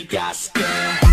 me, got girl.